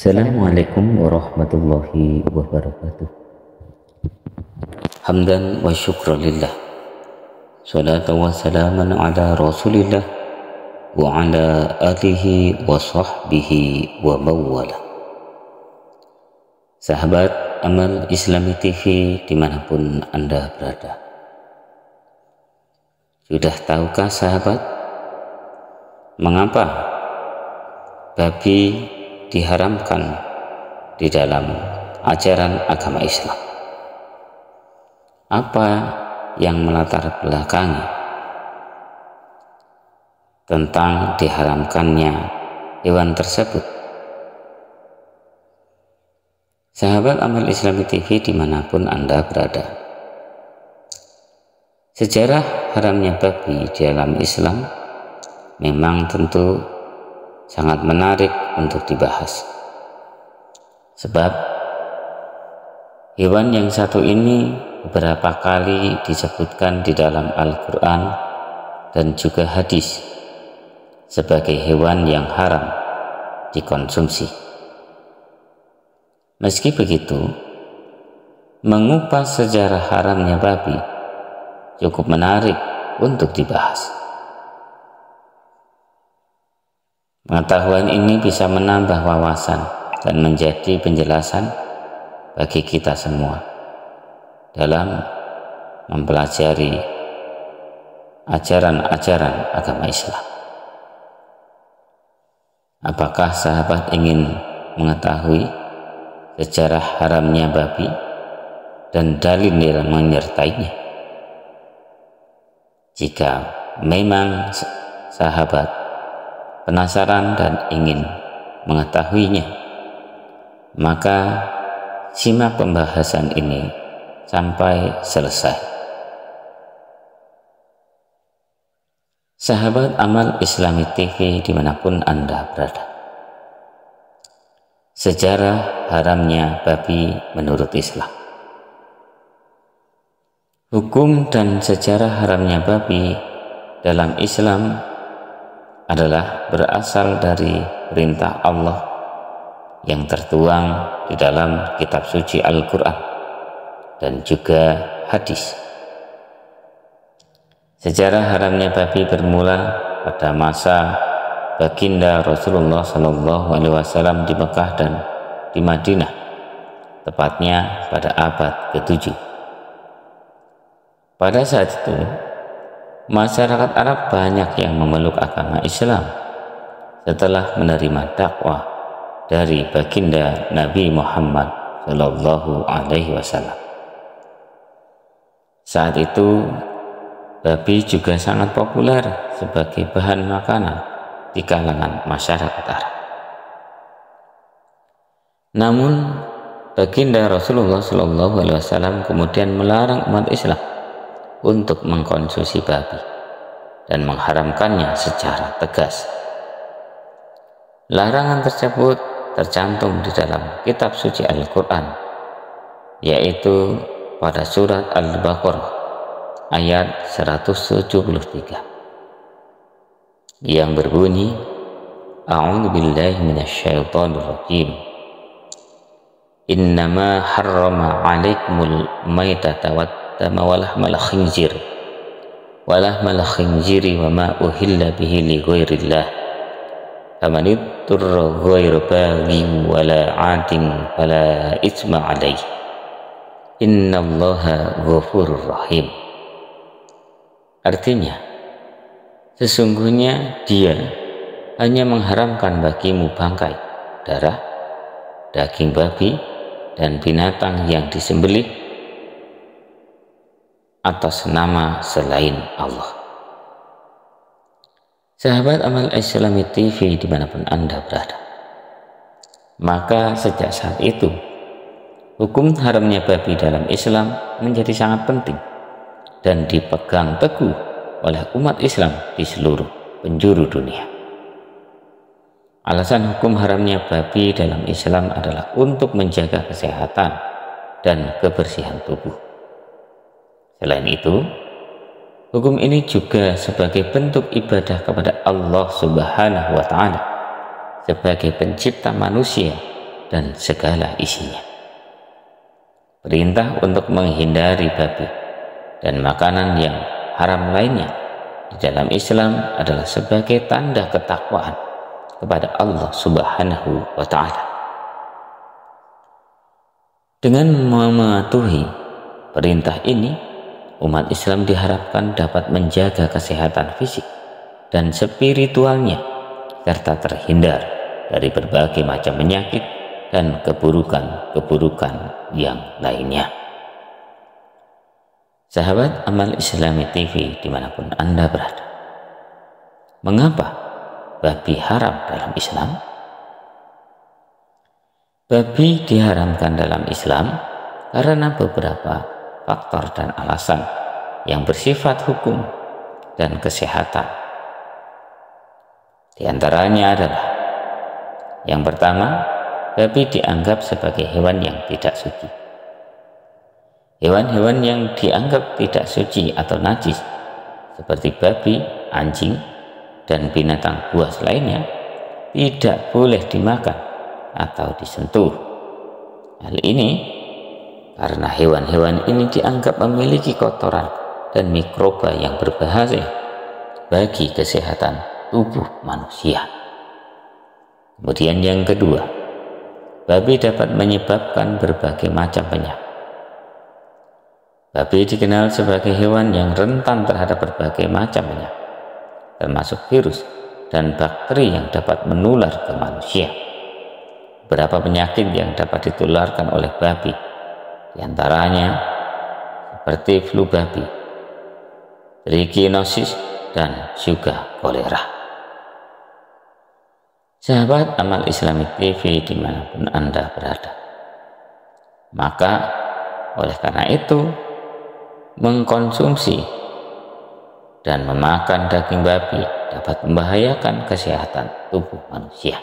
Assalamualaikum warahmatullahi wabarakatuh. Hamdan wa syukralillah Salatu wa salaman ala rasulillah Wa ala alihi wa sahbihi wa mawala. Sahabat Amal Islami TV di mana pun Anda berada. Sudah tahukah sahabat Mengapa babi diharamkan di dalam ajaran agama Islam. Apa yang melatar belakangi tentang diharamkannya hewan tersebut? Sahabat Amal Islami TV di mana pun Anda berada. Sejarah haramnya babi di dalam Islam memang tentu sangat menarik untuk dibahas. Sebab hewan yang satu ini beberapa kali disebutkan di dalam Al-Quran dan juga hadis sebagai hewan yang haram dikonsumsi. Meski begitu, mengupas sejarah haramnya babi cukup menarik untuk dibahas. Pengetahuan ini bisa menambah wawasan dan menjadi penjelasan bagi kita semua dalam mempelajari ajaran-ajaran agama Islam. Apakah sahabat ingin mengetahui sejarah haramnya babi dan dalil yang menyertainya? Jika memang sahabat penasaran dan ingin mengetahuinya, maka simak pembahasan ini sampai selesai. Sahabat Amal Islami TV di mana pun Anda berada. Sejarah haramnya babi menurut Islam. Hukum dan sejarah haramnya babi dalam Islam adalah berasal dari perintah Allah yang tertuang di dalam kitab suci Al-Quran dan juga hadis. Sejarah haramnya babi bermula pada masa baginda Rasulullah Wasallam di Mekah dan di Madinah, tepatnya pada abad ke-7. Pada saat itu, masyarakat Arab banyak yang memeluk agama Islam setelah menerima dakwah dari baginda Nabi Muhammad Shallallahu Alaihi Wasallam. Saat itu babi juga sangat populer sebagai bahan makanan di kalangan masyarakat Arab. Namun baginda Rasulullah Shallallahu Alaihi Wasallam kemudian melarang umat Islam untuk mengkonsumsi babi dan mengharamkannya secara tegas. Larangan tersebut tercantum di dalam kitab suci Al-Quran, yaitu pada surat Al-Baqarah ayat 173 yang berbunyi A'udzu billahi minasyaitonir rajim Innama harrama 'alaikumul maitata wat dama walahmal khinzir. Walahmal khinziri wa ma uhilla bihi li ghairillah. Faman itturra ghair baghi wala atin fala isma alaih innallaha ghafurur rahim. Artinya sesungguhnya dia hanya mengharamkan bagimu bangkai darah daging babi dan binatang yang disembelih atas nama selain Allah. Sahabat Amal Islami TV di mana pun Anda berada. Maka sejak saat itu, hukum haramnya babi dalam Islam menjadi sangat penting dan dipegang teguh oleh umat Islam di seluruh penjuru dunia. Alasan hukum haramnya babi dalam Islam adalah untuk menjaga kesehatan dan kebersihan tubuh Selain itu, hukum ini juga sebagai bentuk ibadah kepada Allah Subhanahu wa taala sebagai pencipta manusia dan segala isinya. Perintah untuk menghindari babi dan makanan yang haram lainnya di dalam Islam adalah sebagai tanda ketakwaan kepada Allah Subhanahu wa taala. Dengan mematuhi perintah ini, umat Islam diharapkan dapat menjaga kesehatan fisik dan spiritualnya serta terhindar dari berbagai macam penyakit dan keburukan-keburukan yang lainnya. Sahabat Amal Islami TV di mana pun Anda berada. Mengapa babi haram dalam Islam? Babi diharamkan dalam Islam karena beberapa faktor dan alasan yang bersifat hukum dan kesehatan. Di antaranya adalah yang pertama, babi dianggap sebagai hewan yang tidak suci. Hewan-hewan yang dianggap tidak suci atau najis seperti babi, anjing, dan binatang buas lainnya tidak boleh dimakan atau disentuh. Hal ini karena hewan-hewan ini dianggap memiliki kotoran dan mikroba yang berbahaya bagi kesehatan tubuh manusia. Kemudian yang kedua, babi dapat menyebabkan berbagai macam penyakit. Babi dikenal sebagai hewan yang rentan terhadap berbagai macam penyakit, termasuk virus dan bakteri yang dapat menular ke manusia. Beberapa penyakit yang dapat ditularkan oleh babi, di antaranya seperti flu babi, trichinosis, dan juga kolera. Sahabat amal Islamic TV di mana pun Anda berada. Maka oleh karena itu mengkonsumsi dan memakan daging babi dapat membahayakan kesehatan tubuh manusia.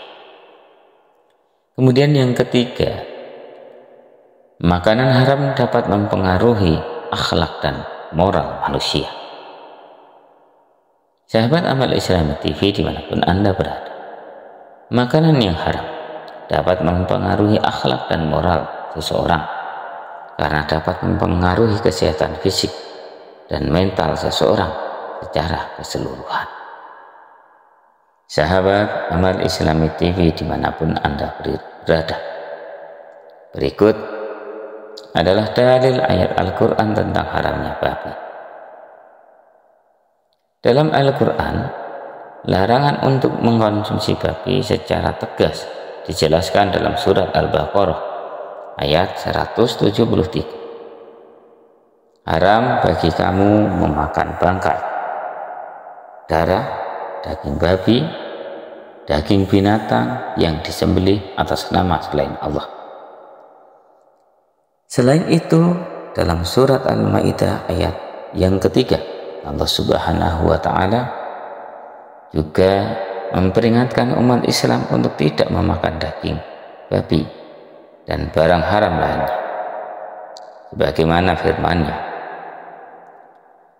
Kemudian yang ketiga, makanan haram dapat mempengaruhi akhlak dan moral manusia. Sahabat amal Islam TV di mana pun Anda berada Makanan yang haram dapat mempengaruhi akhlak dan moral seseorang karena dapat mempengaruhi kesehatan fisik dan mental seseorang secara keseluruhan. Sahabat Amal Islami TV di mana pun Anda berada. Berikut adalah dalil ayat Al-Quran tentang haramnya babi. Dalam Al-Quran, Larangan untuk mengkonsumsi babi secara tegas dijelaskan dalam surat Al-Baqarah ayat 173. Haram bagi kamu memakan bangkai, darah, daging babi, daging binatang yang disembelih atas nama selain Allah. Selain itu, dalam surat Al-Maidah ayat yang ketiga, Allah Subhanahu wa taala juga memperingatkan umat Islam untuk tidak memakan daging babi dan barang haram lainnya. Sebagaimana firman-Nya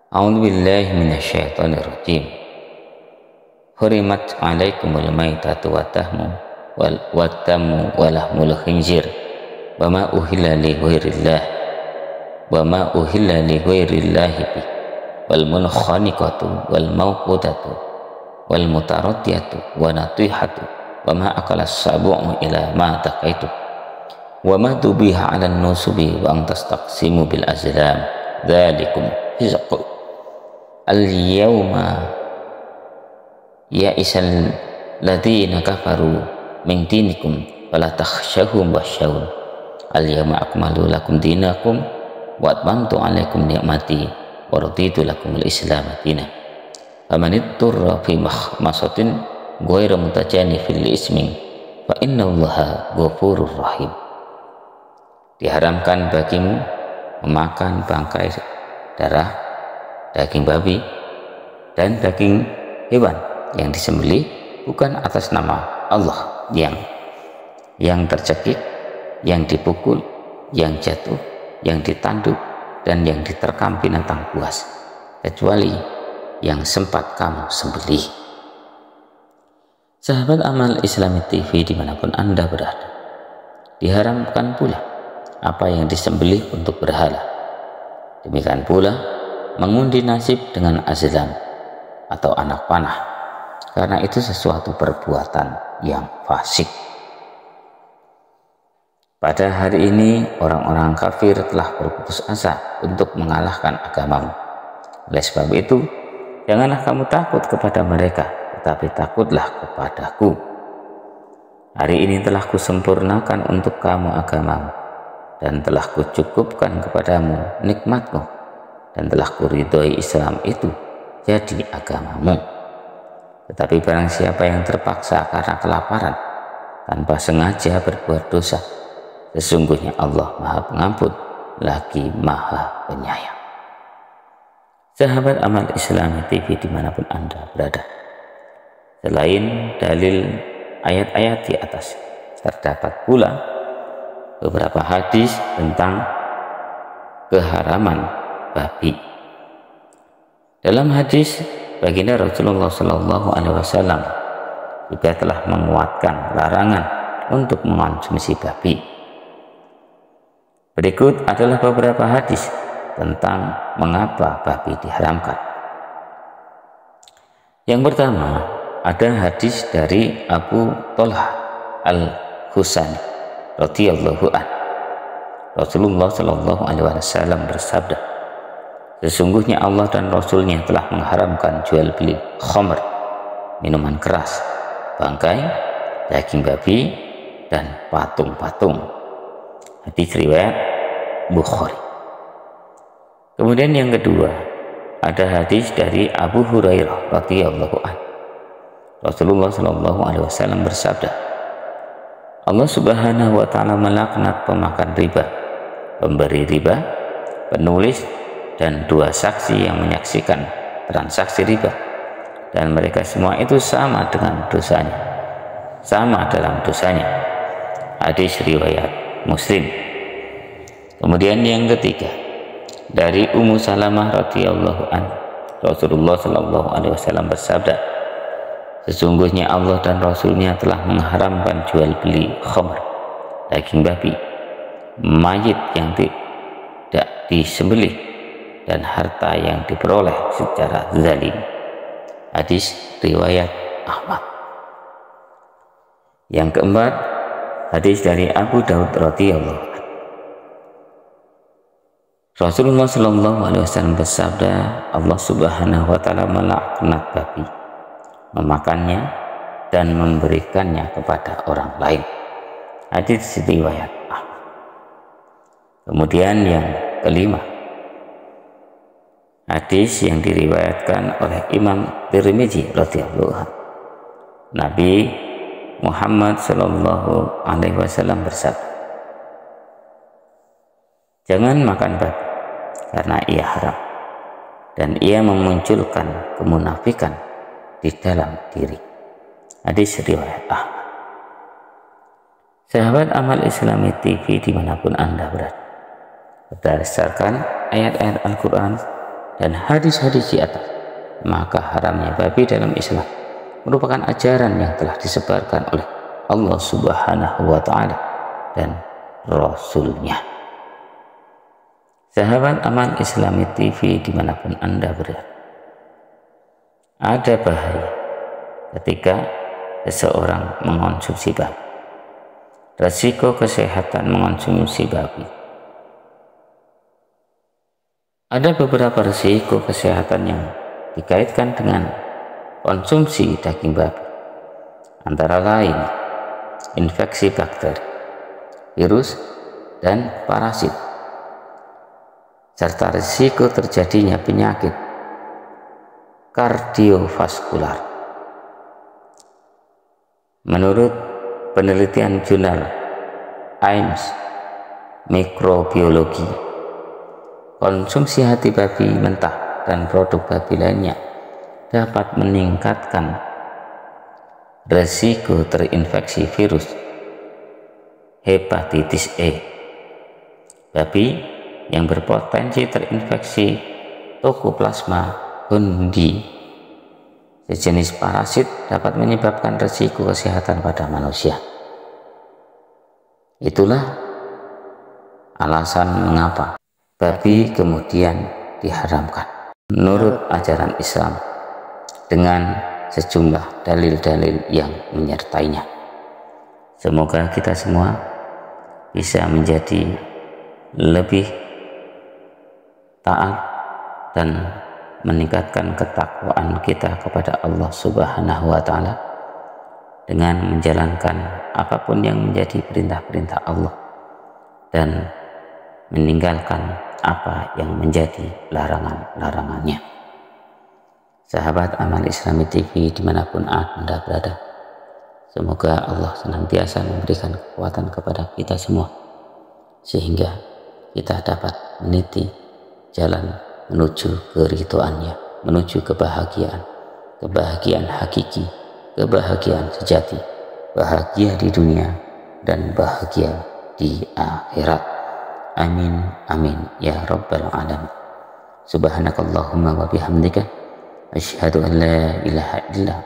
A'udzu billahi minasyaitonir rajim. Hurimat alaikumul maitatu wa tahmu wal watamu walahmul khinzir wa ma uhilla li ghairillah wa ma uhilla li ghairillah bi wal munkhaniqatu wal mawqudatu wal mutaradiyatu wa natihatu wa ma akala sabu'u ila ma taqaitu wa ma dubiha 'ala nusubi wa an tastaqsimu bil azlam dzalikum fisq al yawma ya isal ladina kafaru min dinikum fala takhshahum wasyawun al yawma akmalu lakum dinakum wa atmamtu alaikum ni'mati wa raditu lakum al islam dinah Amanittur fi masatin ghairu mutajani fil ismi fa innallaha ghafurur rahim. Diharamkan bagimu memakan bangkai darah daging babi dan daging hewan yang disembelih bukan atas nama Allah yang yang tercekik yang dipukul yang jatuh yang ditanduk dan yang diterkam binatang buas kecuali yang sempat kamu sembelih. Sahabat amal Islami TV di mana pun Anda berada. diharamkan pula apa yang disembelih untuk berhala. Demikian pula mengundi nasib dengan azlam atau anak panah karena itu sesuatu perbuatan yang fasik. Pada hari ini orang-orang kafir telah berputus asa untuk mengalahkan agamamu. Oleh sebab itu, janganlah kamu takut kepada mereka, tetapi takutlah kepadaku. Hari ini telah kusempurnakan untuk kamu agamamu, dan telah kucukupkan kepadamu nikmatmu, dan telah kuridhoi Islam itu jadi agamamu. Tetapi barang siapa yang terpaksa karena kelaparan, tanpa sengaja berbuat dosa, sesungguhnya Allah Maha Pengampun, lagi Maha Penyayang. Sahabat amal Islam TV di mana pun Anda berada. Selain dalil ayat-ayat di atas. Terdapat pula beberapa hadis tentang keharaman babi. Dalam hadis baginda Rasulullah Shallallahu Alaihi Wasallam juga telah menguatkan larangan untuk mengonsumsi babi. Berikut adalah beberapa hadis tentang mengapa babi diharamkan. Yang pertama, ada hadis dari Abu Tolha Al-Husani radhiyallahu an. Rasulullah Shallallahu alaihi wasallam bersabda, Sesungguhnya Allah dan Rasulnya telah mengharamkan jual beli khamr, minuman keras, bangkai, daging babi, dan patung-patung. Hadis riwayat Bukhari. Kemudian yang kedua, ada hadis dari Abu Hurairah radhiyallahu anhu Rasulullah Shallallahu Alaihi Wasallam bersabda, Allah Subhanahu Wa Taala melaknat pemakan riba, pemberi riba, penulis dan dua saksi yang menyaksikan transaksi riba, dan mereka semua itu sama dengan dosanya, sama dalam dosanya. Hadis riwayat Muslim. Kemudian yang ketiga dari Ummu Salamah radhiyallahu an Rasulullah Shallallahu Alaihi Wasallam bersabda, Sesungguhnya Allah dan Rasulnya telah mengharamkan jual beli khamr, daging babi, mayit yang tidak disembelih, dan harta yang diperoleh secara zalim. Hadis riwayat Ahmad. Yang keempat, hadis dari Abu Daud radhiyallahu Rasulullah Shallallahu Alaihi Wasallam bersabda, Allah Subhanahu Wa Taala melaknat babi memakannya dan memberikannya kepada orang lain. Hadis riwayat Ahmad. Kemudian yang kelima, hadis yang diriwayatkan oleh Imam Tirmizi radhiyallahu Nabi Muhammad Shallallahu Alaihi Wasallam bersabda, jangan makan babi karena ia haram dan ia memunculkan kemunafikan di dalam diri. Hadis riwayat Ahmad. Sahabat amal Islami TV di mana pun Anda berada. Berdasarkan ayat-ayat Al-Quran dan hadis-hadis di atas, maka haramnya babi dalam Islam merupakan ajaran yang telah disebarkan oleh Allah Subhanahu wa Ta'ala dan Rasulnya. Sahabat amal Islami TV di mana pun Anda berada ada bahaya ketika seseorang mengonsumsi babi. Resiko kesehatan mengonsumsi babi. Ada beberapa resiko kesehatan yang dikaitkan dengan konsumsi daging babi. Antara lain infeksi bakteri, virus, dan parasit serta risiko terjadinya penyakit kardiovaskular. Menurut penelitian jurnal AIMS Mikrobiologi, konsumsi hati babi mentah dan produk babi lainnya dapat meningkatkan resiko terinfeksi virus hepatitis E. Babi yang berpotensi terinfeksi tokoplasma undi sejenis parasit dapat menyebabkan resiko kesehatan pada manusia. Itulah alasan mengapa babi kemudian diharamkan menurut ajaran Islam dengan sejumlah dalil-dalil yang menyertainya. Semoga kita semua bisa menjadi lebih taat dan meningkatkan ketakwaan kita kepada Allah Subhanahu wa taala dengan menjalankan apa pun yang menjadi perintah-perintah Allah dan meninggalkan apa yang menjadi larangan-larangannya. Sahabat Amal Islami TV di mana pun Anda berada, semoga Allah senantiasa memberikan kekuatan kepada kita semua sehingga kita dapat meniti jalan menuju keridhoannya, menuju kebahagiaan, kebahagiaan hakiki, kebahagiaan sejati, bahagia di dunia dan bahagia di akhirat. Amin amin ya rabbal alamin. Subhanakallahumma wa bihamdika asyhadu an la ilaha illa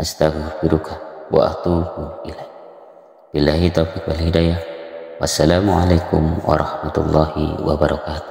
astaghfiruka wa atubu ilaik. Billahi taufiq wal hidayah. Wassalamualaikum warahmatullahi wabarakatuh.